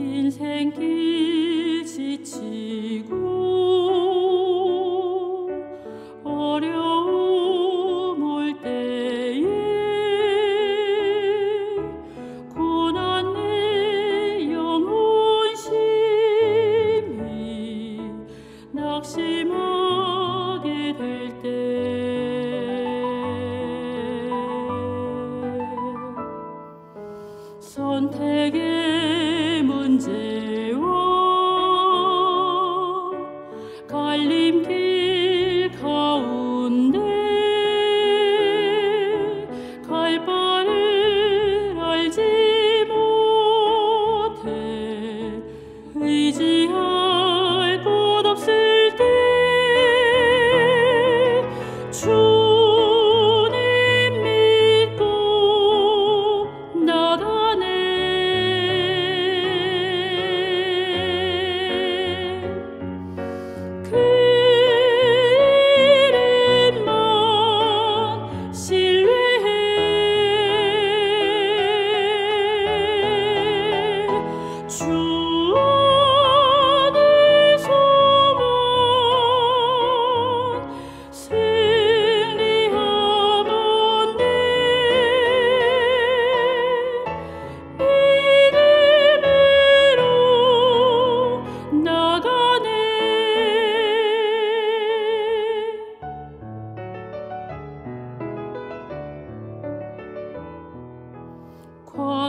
인생길 지치고 어려움 올 때에 고난 내 영혼 심히 낙심하게 될 때. 선택의 갈림길 가운데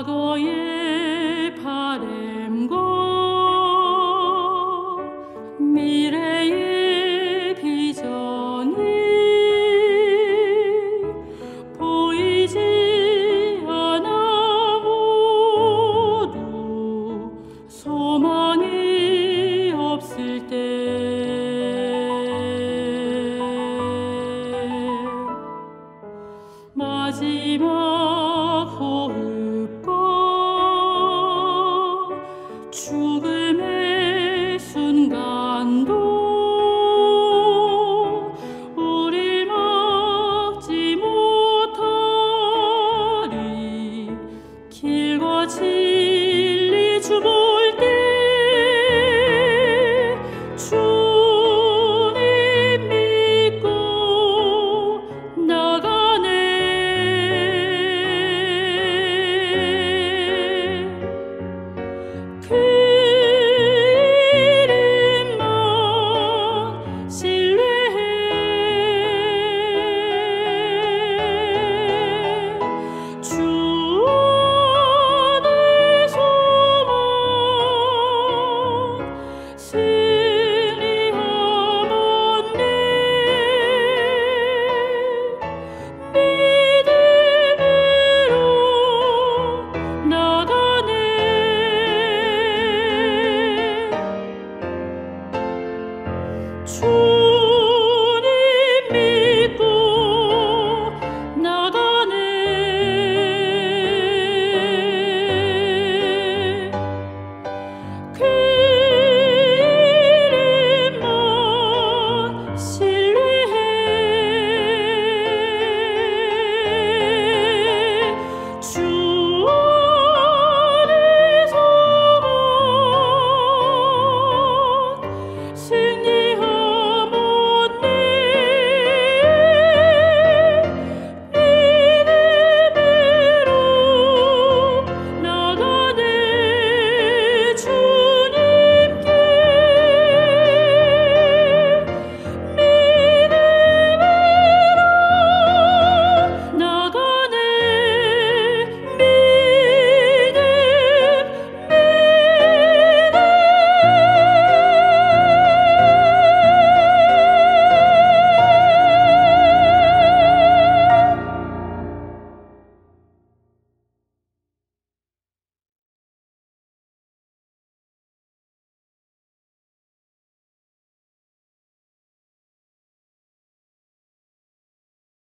거의 바램과 미래의 비전이 보이지 않아 모두 소망이 없을 때. 마지막 진리 주모